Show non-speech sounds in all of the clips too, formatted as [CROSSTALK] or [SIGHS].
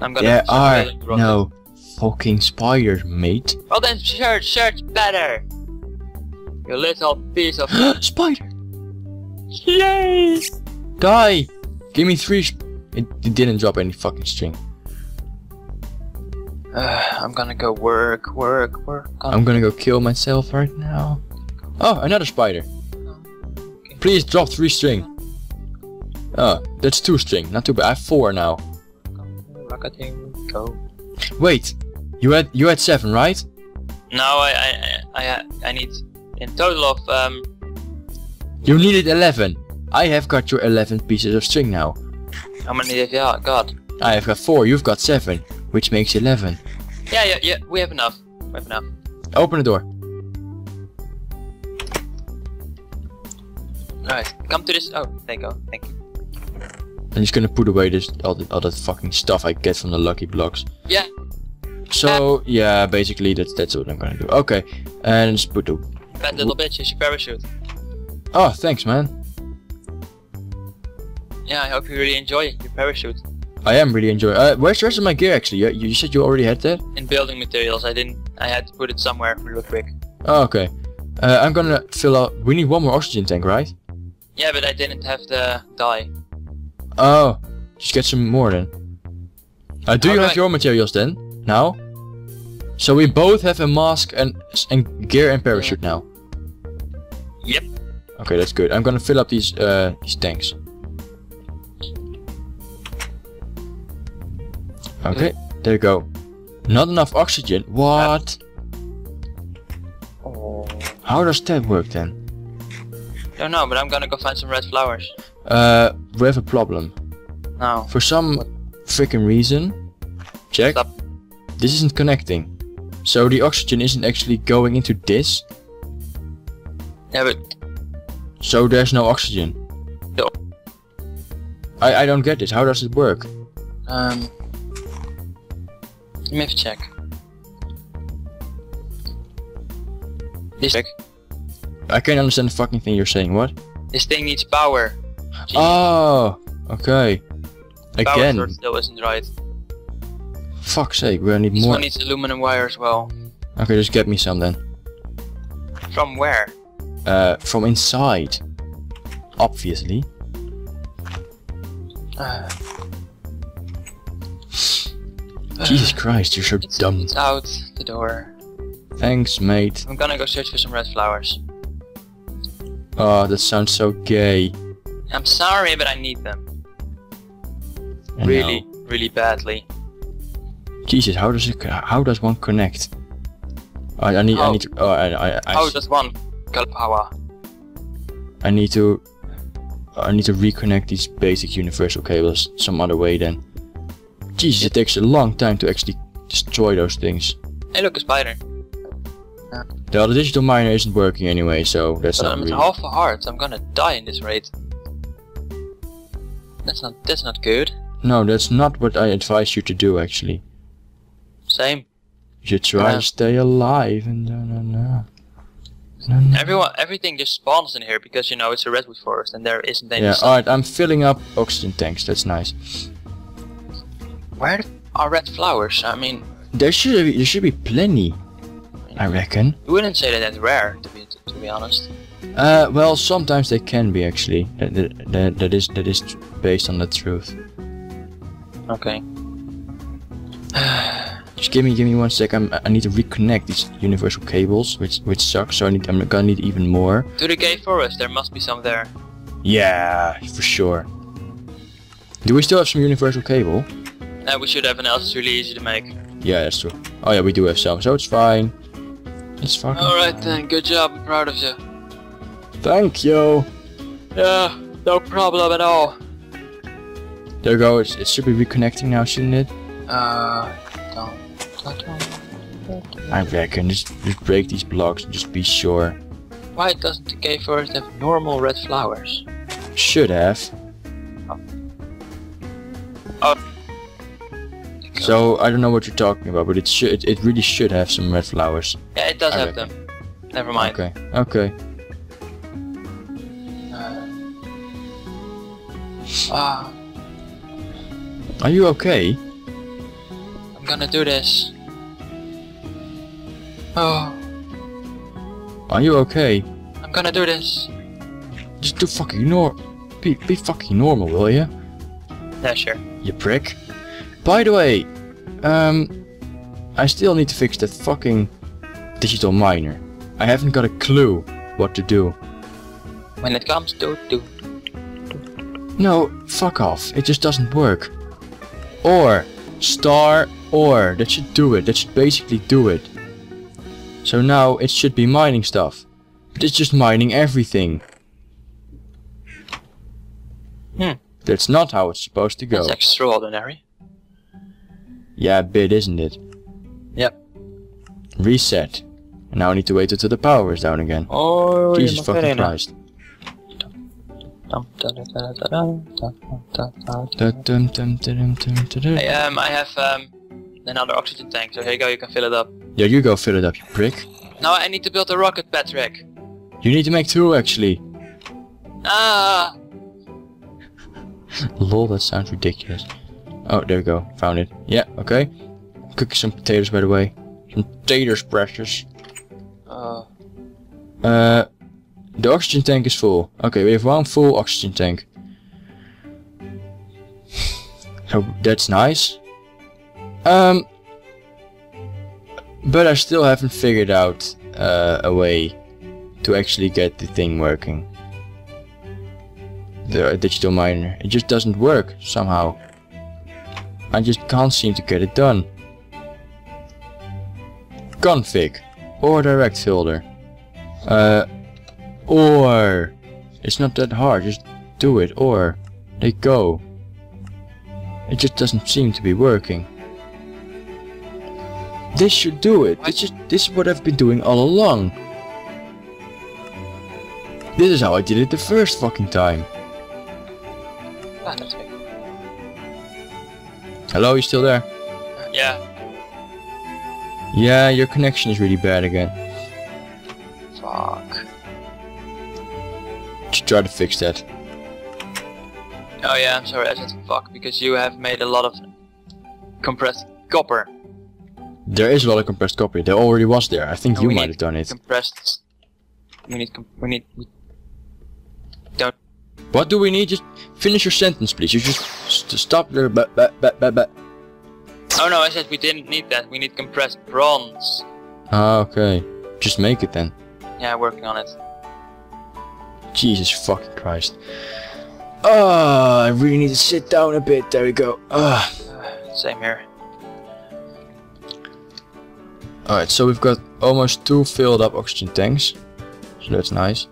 I'm gonna. There are no fucking spiders, mate. Well then, search, search better. You little piece of. [GASPS] Spider! Yay! Die! Give me three. It, it didn't drop any fucking string. Uh, [SIGHS] I'm gonna go work, work, work. on- I'm gonna go kill myself right now. Oh, another spider. Please drop three string. Oh, that's two string. Not too bad. I have four now. Rocketing, go. Wait, you had you had seven, right? Now I I I I, I need in total of um. You needed eleven. I have got your eleven pieces of string now. How many have you got? I have got four. You've got seven, which makes eleven. Yeah, yeah, yeah. We have enough. We have enough. Open the door. Alright, come to this. Oh, there you go. Thank you. I'm just gonna put away this all, the, all that fucking stuff I get from the lucky blocks. Yeah. So yeah, basically that's that's what I'm gonna do. Okay, and just put the. Bad little bitch is your parachute. Oh, thanks, man. Yeah, I hope you really enjoy your parachute. I am really enjoying. Uh, where's the rest of my gear actually? You, you said you already had that. In building materials, I didn't. I had to put it somewhere real quick. Oh, okay. Uh, I'm gonna fill out. We need one more oxygen tank, right? Yeah, but I didn't have the dye. Oh, just get some more then. Uh, do you have your materials then? Now? So we both have a mask and and gear and parachute now. Yep. Okay, that's good. I'm gonna fill up these uh these tanks. Okay, there you go. Not enough oxygen. What? Oh. How does that work then? I don't know, but I'm gonna go find some red flowers. Uh, we have a problem. No. For some freaking reason, check. Stop. This isn't connecting. So the oxygen isn't actually going into this. Yeah, but So there's no oxygen. No. I, I don't get this. How does it work? um. Let me check. This I can't understand the fucking thing you're saying. What? this thing needs power. Jeez, Oh, okay. Again. source still isn't right. Fuck's sake, we need more. one needs aluminum wire as well. Okay, just get me some then. From where? Uh, from inside. Obviously. Uh, [SIGHS] Jesus Christ, you're so it's, dumb. it's out the door. Thanks, mate. I'm gonna go search for some red flowers. Oh, that sounds so gay. I'm sorry, but I need them. I know. Really, really badly. Jesus, how does it? How does one connect? I, I need. I need to. Oh, I. I. I, How does one get power? I need to. I need to reconnect these basic universal cables some other way then. Jesus, it takes a long time to actually destroy those things. Hey, look, a spider. The other digital miner isn't working anyway, so that's But not I'm really. half a heart. I'm gonna die in this raid. That's not. That's not good. No, that's not what I advise you to do actually. Same. You should try Yeah. to stay alive and no no no. No, no. Everyone, everything just spawns in here because you know it's a redwood forest and there isn't any. Yeah, sun. alright, I'm filling up oxygen tanks, that's nice. Where are red flowers? I mean, There should be, there should be plenty, I reckon. you wouldn't say that that's rare, to be to be honest. Uh, well, sometimes they can be actually. That, that, that, is that is based on the truth. Okay. [SIGHS] Just give me give me one sec. I'm, I need to reconnect these universal cables, which which sucks. So I need I'm gonna need even more. To the gay forest, there must be some there. Yeah, for sure. Do we still have some universal cable? Uh, we should have an else. It's really easy to make. Yeah, that's true. Oh yeah, we do have some, so it's fine. It's fucking. Alright then, good job. I'm proud of you. Thank you. Yeah, no problem at all. There you go. It should be reconnecting now, shouldn't it? Uh, don't. I reckon. Just just break these blocks and just be sure. Why doesn't the gay forest have normal red flowers? Should have. Oh. So I don't know what you're talking about, but it should it, it really should have some red flowers. Yeah, it does I have them. Never mind. Okay. Okay. Ah, Are you okay? I'm gonna do this. Oh, Are you okay? I'm gonna do this. Just do fucking nor- be, be fucking normal, will ya? Yeah, sure. You prick. By the way, um, I still need to fix that fucking digital miner. I haven't got a clue what to do. When it comes to do. No, fuck off. It just doesn't work. Or, star, or. That should do it. That should basically do it. So now it should be mining stuff. But it's just mining everything. Hmm. That's not how it's supposed to go. That's extraordinary. Yeah, a bit, isn't it? Yep. Reset. And now I need to wait until the power is down again. Oh, Jesus fucking Christ. Hey, um, I have um another oxygen tank, so here you go, you can fill it up. Yeah, you go fill it up, you prick. Now I need to build a rocket, Patrick. You need to make two actually. Ah! Lol, that sounds ridiculous. Oh, there we go. Found it. Yeah, okay. Cooking some potatoes, by the way. Some taters, precious. Uh, Uh, the oxygen tank is full. Okay, we have one full oxygen tank. So that's nice. Um, but I still haven't figured out uh, a way to actually get the thing working. The digital miner. It just doesn't work somehow. I just can't seem to get it done. Config or direct filter. Uh, or it's not that hard. Just do it. Or they go. It just doesn't seem to be working. This should do it. This is this is what I've been doing all along. This is how I did it the first fucking time. Hello, you still there? Yeah. Yeah, your connection is really bad again. Try to fix that. Oh yeah, I'm sorry, I said fuck because you have made a lot of compressed copper. There is a lot of compressed copper. There already was there. I think you might have done it. Compressed. We need. We need. We don't. What do we need? Just finish your sentence, please. You just st stop there. But, but, but, but, but. Oh no, I said we didn't need that. We need compressed bronze. Ah, okay. Just make it then. Yeah, working on it. Jesus fucking Christ. Ah, I really need to sit down a bit. There we go. Ah. Uh, same here. Alright, so we've got almost two filled up oxygen tanks. So that's nice.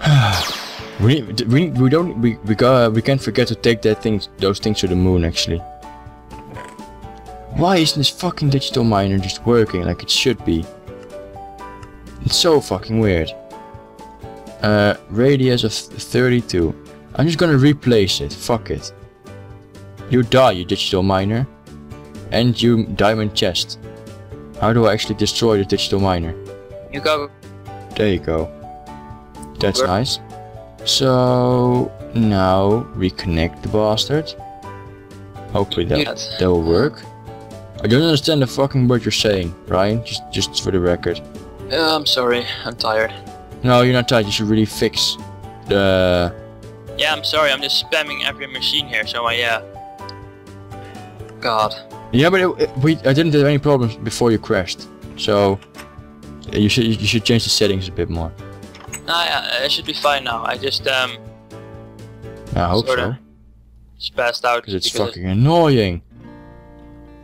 [SIGHS] we, we, we don't we we got we can't forget to take that thing those things to the moon actually. Why isn't this fucking digital miner just working like it should be? It's so fucking weird. Uh, radius of 32. I'm just gonna replace it. Fuck it. You die, you digital miner. And you diamond chest. How do I actually destroy the digital miner? You go. There you go. That's nice. So now reconnect the bastard. Hopefully that Yes. that will work. I don't understand the fucking word you're saying, Ryan. Just just for the record. Uh, I'm sorry. I'm tired. No, you're not tired. You should really fix the. Yeah, I'm sorry. I'm just spamming every machine here. So I yeah. God. Yeah, but it, it- we I didn't have any problems before you crashed. So uh, you should you should change the settings a bit more. Nah, yeah, it should be fine now. I just um I hope so. Sorta. spazzed out Because it's because fucking annoying.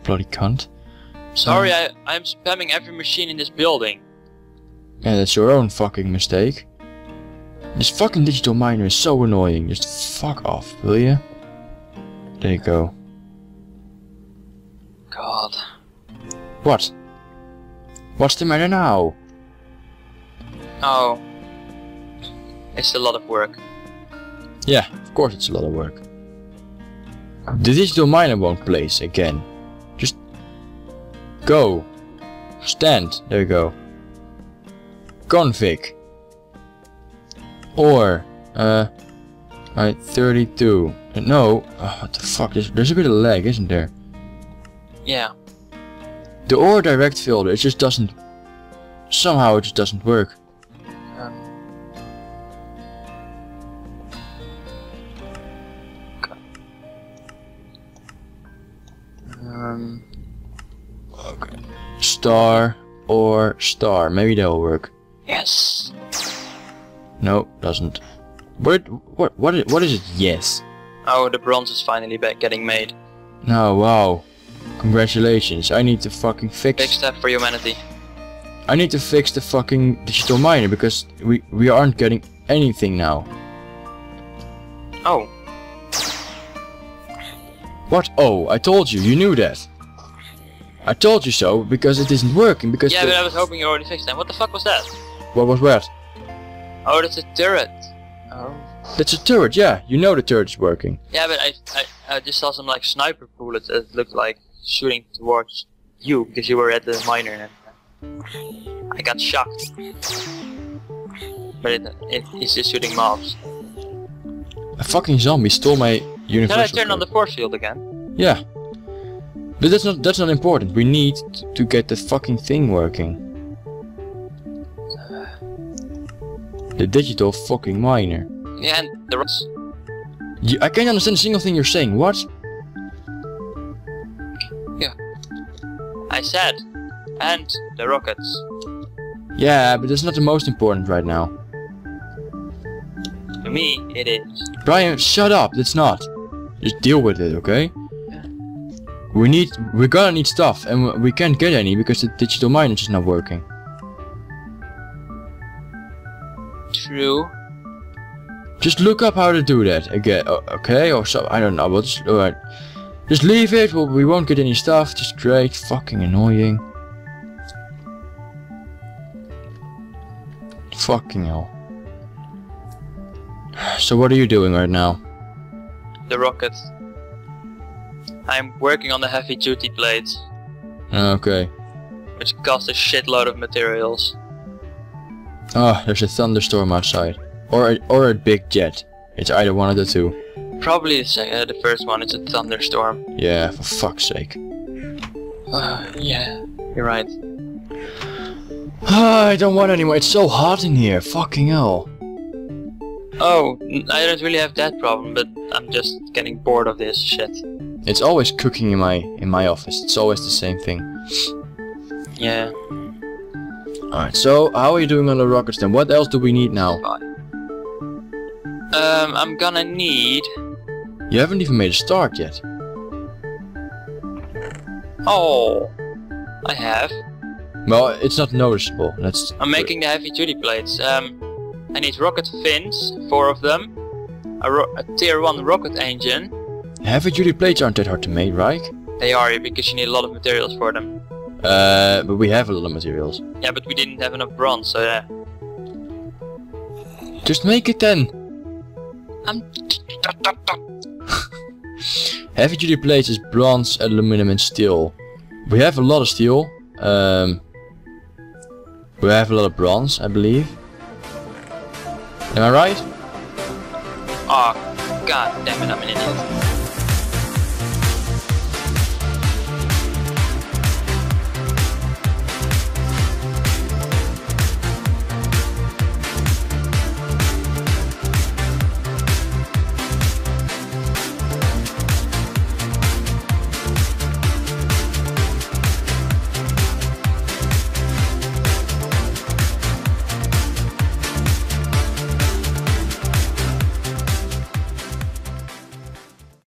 Bloody cunt. Sorry, I I'm spamming every machine in this building. Yeah, it's your own fucking mistake. This fucking digital miner is so annoying. Just fuck off, will ya? There you go. God. What? What's the matter now? Oh. It's a lot of work. Yeah, of course it's a lot of work. The digital miner won't place again. Just go. Stand. There you go. Config. Or uh Alright, 32. Uh, No, oh, what the fuck? There's, there's a bit of lag, isn't there? Yeah. The ore direct filter, it just doesn't... Somehow it just doesn't work. Um, okay. Um, Okay. Star or star, maybe that'll work. Yes. No, doesn't. What, what, what, is, what is it? Yes. Oh, the bronze is finally back getting made. No, wow. Congratulations. I need to fucking fix... Big step for humanity. I need to fix the fucking digital miner because we, we aren't getting anything now. Oh, What? Oh, I told you, you knew that. I told you so because it isn't working because yeah, but I was hoping you already fixed them. What the fuck was that? What was that? Oh, that's a turret. Oh. That's a turret, yeah. You know the turret is working. Yeah, but I, I, I just saw some like sniper bullets that looked like shooting towards you because you were at the miner and I got shocked. But it, it, it's just shooting mobs. A fucking zombie stole my Can I universal turn on the force field again? Yeah. But that's not that's not important. We need to get the fucking thing working. The digital fucking miner. Yeah, and the rockets. You, I can't understand a single thing you're saying. What? Yeah. I said, and the rockets. Yeah, but that's not the most important right now. To me, it is. Brian, shut up. It's not. Just deal with it, okay? Yeah. We need, we're gonna need stuff, and we- we can't get any because the digital miner is not working. True. Just look up how to do that again, okay? Or so, I don't know. We'll just, alright. Just leave it. We'll, we won't get any stuff. Just great. Fucking annoying. Fucking hell. So what are you doing right now? The rockets. I'm working on the heavy duty plates. Okay. which cost a shitload of materials. Oh, there's a thunderstorm outside. Or a, or a big jet. It's either one of the two. Probably uh, the first one, it's a thunderstorm. Yeah, for fuck's sake. Uh, yeah, you're right. I don't want anymore. It's so hot in here. Fucking hell. Oh, I don't really have that problem, but I'm just getting bored of this shit. It's always cooking in my in my office. It's always the same thing. Yeah, Alright, so how are you doing on the rockets then? What else do we need now? Um, I'm gonna need... You haven't even made a start yet. Oh, I have. Well, it's not noticeable. That's I'm making the heavy duty plates. Um, I need rocket fins, four of them. A, ro a tier 1 rocket engine. heavy duty plates aren't that hard to make, right? They are because you need a lot of materials for them. Uh, but we have a lot of materials. Yeah, but we didn't have enough bronze, so yeah. Just make it then. I'm... [LAUGHS] Heavy duty plates is bronze, aluminum and steel. We have a lot of steel. Um, we have a lot of bronze, I believe. Am I right? Oh, god damn it, I'm an idiot.